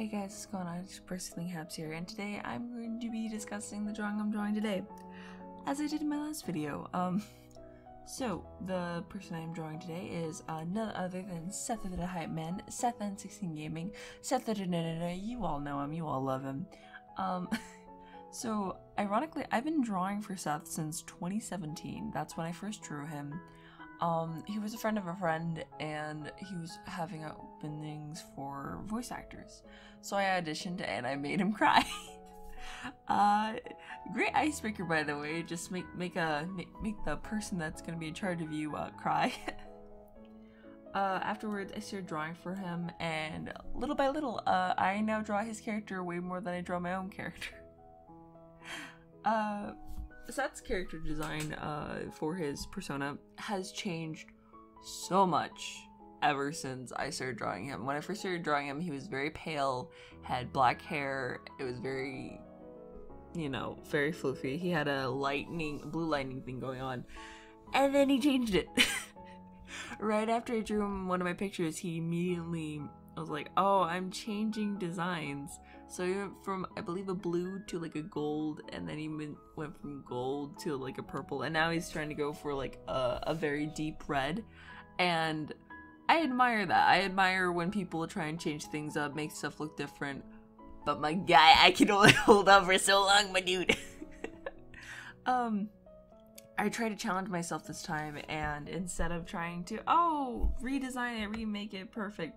Hey guys, what's going on? It's Bristling Habs here, and today I'm going to be discussing the drawing I'm drawing today, as I did in my last video. Um, so the person I'm drawing today is uh, none other than Seth the Hype Man, Seth N16 Gaming, Seth the You all know him, you all love him. Um, so ironically, I've been drawing for Seth since 2017. That's when I first drew him. Um, he was a friend of a friend, and he was having openings for voice actors. So I auditioned and I made him cry. uh, great icebreaker, by the way. Just make make a make, make the person that's gonna be in charge of you uh, cry. uh, afterwards, I started drawing for him, and little by little, uh, I now draw his character way more than I draw my own character. Uh, Seth's character design uh, for his persona has changed so much ever since I started drawing him. When I first started drawing him, he was very pale, had black hair. It was very, you know, very floofy. He had a lightning, blue lightning thing going on. And then he changed it. right after I drew him one of my pictures, he immediately was like, oh, I'm changing designs. So he went from, I believe, a blue to like a gold, and then he went from gold to like a purple, and now he's trying to go for like a, a very deep red. And I admire that. I admire when people try and change things up, make stuff look different. But my guy, I can only hold on for so long, my dude. um, I tried to challenge myself this time, and instead of trying to, oh, redesign it, remake it perfect,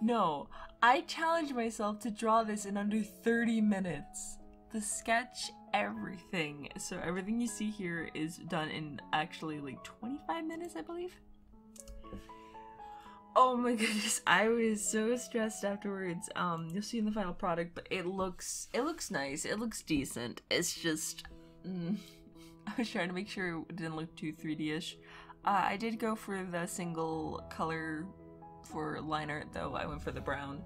no, I challenged myself to draw this in under 30 minutes. The sketch, everything. So everything you see here is done in actually like 25 minutes, I believe. Oh my goodness, I was so stressed afterwards. Um, you'll see in the final product, but it looks it looks nice. It looks decent. It's just mm, I was trying to make sure it didn't look too 3D-ish. Uh, I did go for the single color for line art though. I went for the brown.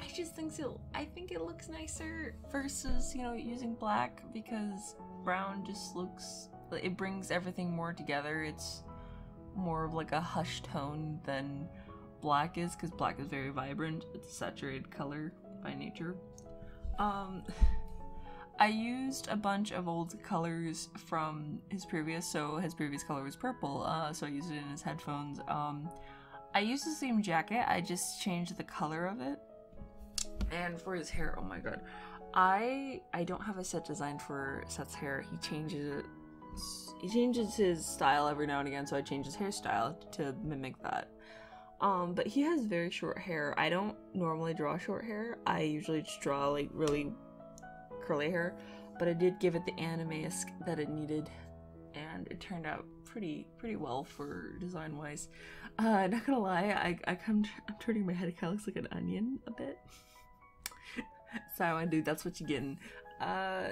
I just think so. I think it looks nicer versus, you know, using black because brown just looks it brings everything more together. It's more of like a hush tone than black is because black is very vibrant. It's a saturated color by nature. Um I used a bunch of old colors from his previous, so his previous color was purple, uh, so I used it in his headphones. Um, I used the same jacket, I just changed the color of it. And for his hair, oh my god. I I don't have a set design for Seth's hair. He changes it he changes his style every now and again, so I change his hairstyle to mimic that. Um, but he has very short hair. I don't normally draw short hair. I usually just draw like really curly hair, but I did give it the anime-esque that it needed, and it turned out pretty pretty well for design wise. Uh, not gonna lie, I I come I'm turning my head. It kind of looks like an onion a bit. so Sorry, dude, that's what you're getting. Uh,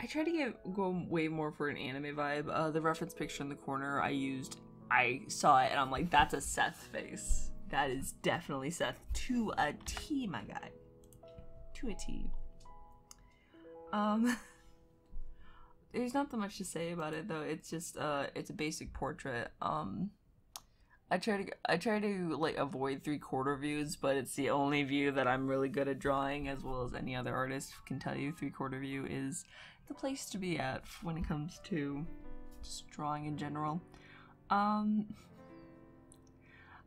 I try to get go way more for an anime vibe. Uh, the reference picture in the corner I used, I saw it and I'm like, that's a Seth face. That is definitely Seth to a T, my guy. To a T. Um. there's not that much to say about it though. It's just uh it's a basic portrait. Um I try to I try to like avoid three quarter views, but it's the only view that I'm really good at drawing, as well as any other artist can tell you. Three quarter view is the place to be at when it comes to just drawing in general. Um,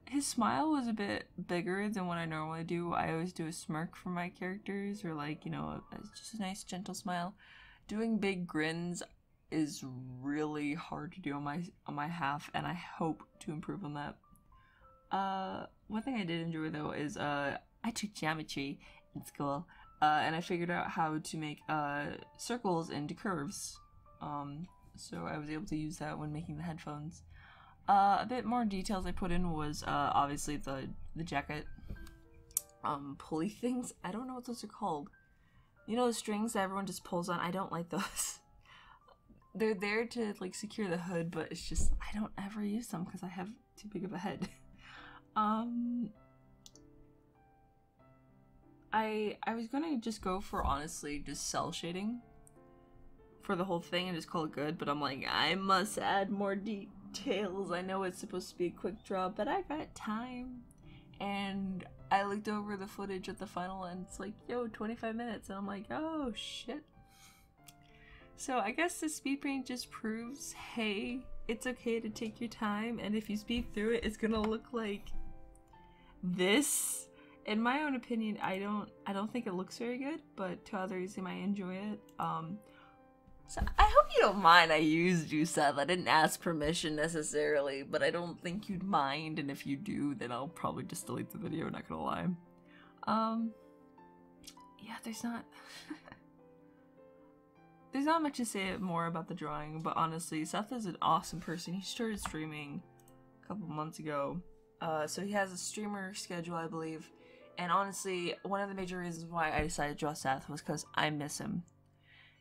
his smile was a bit bigger than what I normally do. I always do a smirk for my characters, or like you know, a, just a nice gentle smile doing big grins is really hard to do on my on my half and I hope to improve on that. Uh one thing I did enjoy though is uh I took geometry in school uh and I figured out how to make uh circles into curves. Um so I was able to use that when making the headphones. Uh a bit more details I put in was uh obviously the the jacket um pulley things. I don't know what those are called. You know the strings that everyone just pulls on? I don't like those. They're there to like secure the hood, but it's just I don't ever use them because I have too big of a head. um I I was gonna just go for honestly just cell shading for the whole thing and just call it good, but I'm like, I must add more details. I know it's supposed to be a quick draw, but I got time looked over the footage at the final and it's like, yo, 25 minutes. And I'm like, oh shit. So I guess the speed paint just proves, hey, it's okay to take your time, and if you speed through it, it's gonna look like this. In my own opinion, I don't I don't think it looks very good, but to others they might enjoy it. Um so I hope you don't mind I used you, Seth. I didn't ask permission necessarily, but I don't think you'd mind, and if you do, then I'll probably just delete the video, not gonna lie. Um yeah, there's not there's not much to say more about the drawing, but honestly, Seth is an awesome person. He started streaming a couple months ago. Uh, so he has a streamer schedule, I believe. And honestly, one of the major reasons why I decided to draw Seth was because I miss him.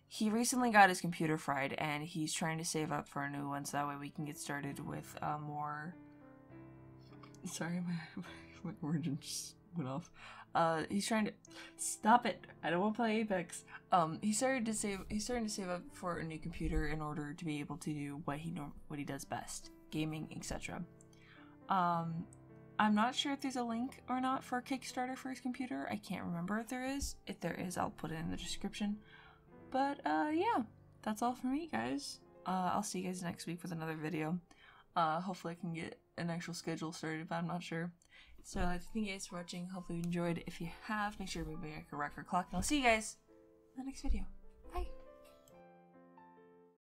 He recently got his computer fried, and he's trying to save up for a new one so that way we can get started with uh, more. Sorry, my, my origin just went off. Uh, he's trying to stop it. I don't want to play Apex. Um, he started to save. He's starting to save up for a new computer in order to be able to do what he norm- what he does best, gaming, etc. Um, I'm not sure if there's a link or not for Kickstarter for his computer. I can't remember if there is. If there is, I'll put it in the description. But uh, yeah, that's all for me, guys. Uh, I'll see you guys next week with another video. Uh, hopefully, I can get an actual schedule started, but I'm not sure. So, thank you guys for watching. Hopefully, you enjoyed. If you have, make sure to be back a record clock, and I'll see you guys in the next video.